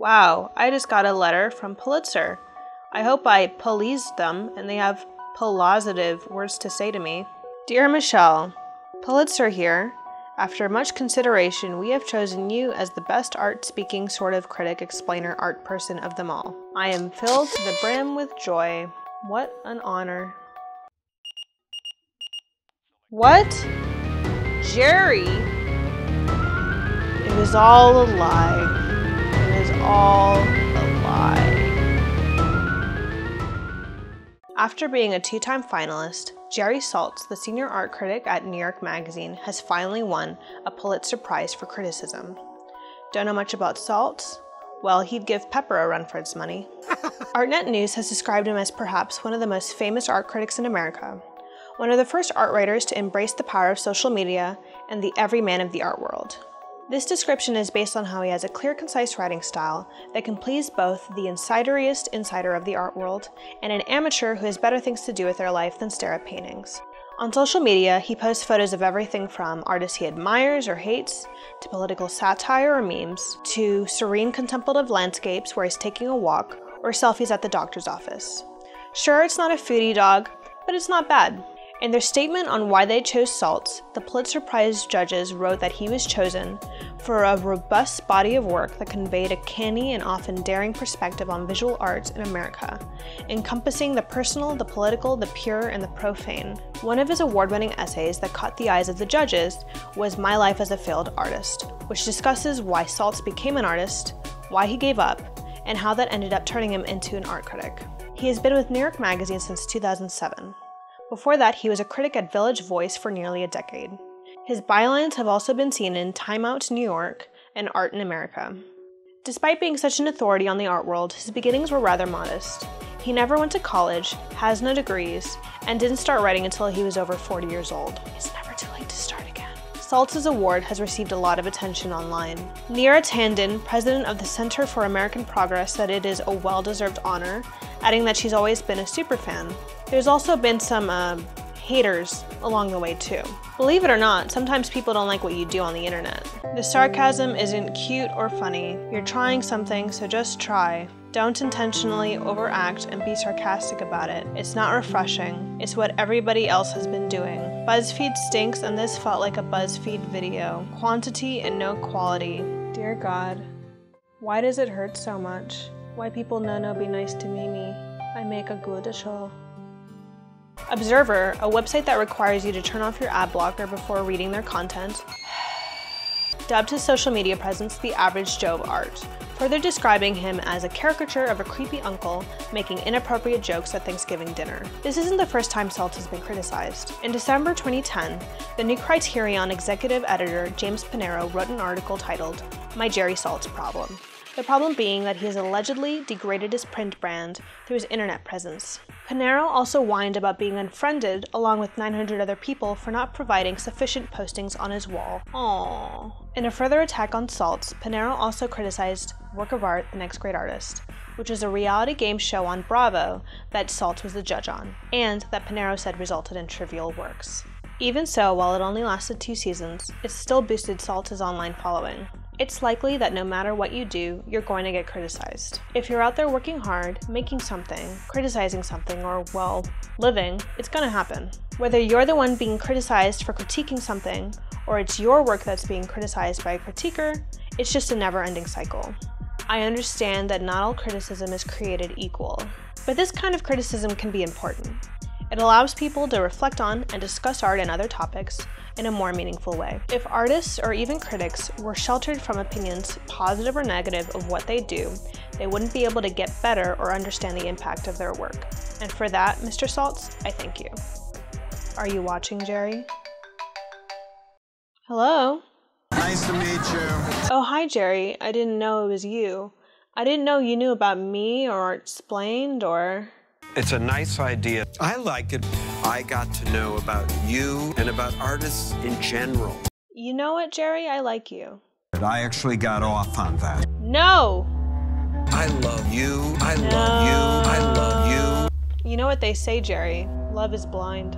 Wow, I just got a letter from Pulitzer. I hope I pleased them and they have positive words to say to me. Dear Michelle, Pulitzer here. After much consideration, we have chosen you as the best art speaking sort of critic, explainer, art person of them all. I am filled to the brim with joy. What an honor. What? Jerry? It was all a lie. All a lie. After being a two time finalist, Jerry Saltz, the senior art critic at New York Magazine, has finally won a Pulitzer Prize for criticism. Don't know much about Saltz? Well, he'd give Pepper a run for its money. Artnet News has described him as perhaps one of the most famous art critics in America, one of the first art writers to embrace the power of social media and the everyman of the art world. This description is based on how he has a clear, concise writing style that can please both the insideriest insider of the art world and an amateur who has better things to do with their life than stare at paintings. On social media, he posts photos of everything from artists he admires or hates, to political satire or memes, to serene contemplative landscapes where he's taking a walk, or selfies at the doctor's office. Sure, it's not a foodie dog, but it's not bad. In their statement on why they chose Saltz, the Pulitzer Prize judges wrote that he was chosen for a robust body of work that conveyed a canny and often daring perspective on visual arts in America, encompassing the personal, the political, the pure, and the profane. One of his award winning essays that caught the eyes of the judges was My Life as a Failed Artist, which discusses why Saltz became an artist, why he gave up, and how that ended up turning him into an art critic. He has been with New York Magazine since 2007. Before that, he was a critic at Village Voice for nearly a decade. His bylines have also been seen in Time Out New York and Art in America. Despite being such an authority on the art world, his beginnings were rather modest. He never went to college, has no degrees, and didn't start writing until he was over 40 years old. It's never too late to start. Saltz's award has received a lot of attention online. Neera Tanden, president of the Center for American Progress, said it is a well deserved honor, adding that she's always been a superfan. There's also been some uh, haters along the way too. Believe it or not, sometimes people don't like what you do on the internet. The sarcasm isn't cute or funny. You're trying something, so just try. Don't intentionally overact and be sarcastic about it. It's not refreshing. It's what everybody else has been doing. BuzzFeed stinks, and this felt like a BuzzFeed video. Quantity and no quality. Dear God, why does it hurt so much? Why people no no be nice to Mimi? I make a good show. Observer, a website that requires you to turn off your ad blocker before reading their content, dubbed his social media presence the average Joe of art, further describing him as a caricature of a creepy uncle making inappropriate jokes at Thanksgiving dinner. This isn't the first time Saltz has been criticized. In December 2010, the New Criterion executive editor James Panero wrote an article titled, My Jerry Saltz Problem. The problem being that he has allegedly degraded his print brand through his internet presence. Panero also whined about being unfriended along with 900 other people for not providing sufficient postings on his wall. Aww. In a further attack on Saltz, Panero also criticized Work of Art, The Next Great Artist, which was a reality game show on Bravo that Saltz was the judge on, and that Panero said resulted in trivial works. Even so, while it only lasted two seasons, it still boosted Saltz's online following it's likely that no matter what you do, you're going to get criticized. If you're out there working hard, making something, criticizing something, or, well, living, it's going to happen. Whether you're the one being criticized for critiquing something, or it's your work that's being criticized by a critiquer, it's just a never ending cycle. I understand that not all criticism is created equal, but this kind of criticism can be important. It allows people to reflect on and discuss art and other topics in a more meaningful way. If artists or even critics were sheltered from opinions, positive or negative, of what they do, they wouldn't be able to get better or understand the impact of their work. And for that, Mr. Saltz, I thank you. Are you watching, Jerry? Hello? Nice to meet you. Oh, hi, Jerry. I didn't know it was you. I didn't know you knew about me or explained or. It's a nice idea. I like it. I got to know about you and about artists in general. You know what, Jerry? I like you. But I actually got off on that. No! I love you. I no. love you. I love you. You know what they say, Jerry? Love is blind.